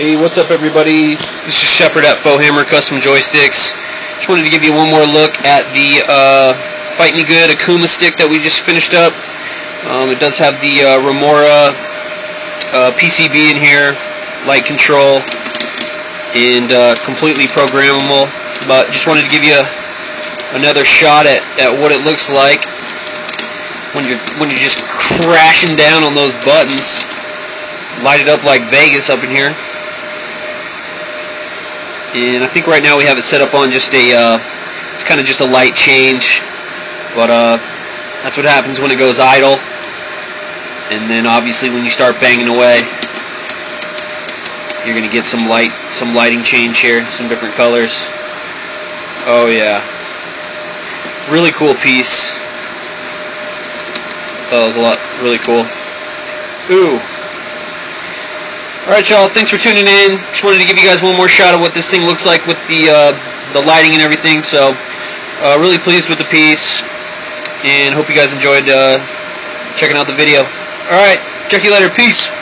Hey, what's up, everybody? This is Shepard at Foe Hammer Custom Joysticks. Just wanted to give you one more look at the uh, Fight Me Good Akuma stick that we just finished up. Um, it does have the uh, Ramora uh, PCB in here, light control, and uh, completely programmable. But just wanted to give you another shot at, at what it looks like when you're when you're just crashing down on those buttons. Light it up like Vegas up in here. And I think right now we have it set up on just a, uh, it's kind of just a light change. But uh, that's what happens when it goes idle. And then obviously when you start banging away, you're going to get some light, some lighting change here, some different colors. Oh yeah. Really cool piece. That was a lot, really cool. Ooh. Alright y'all, thanks for tuning in. Just wanted to give you guys one more shot of what this thing looks like with the uh, the lighting and everything. So, uh, really pleased with the piece. And hope you guys enjoyed uh, checking out the video. Alright, check you later. Peace.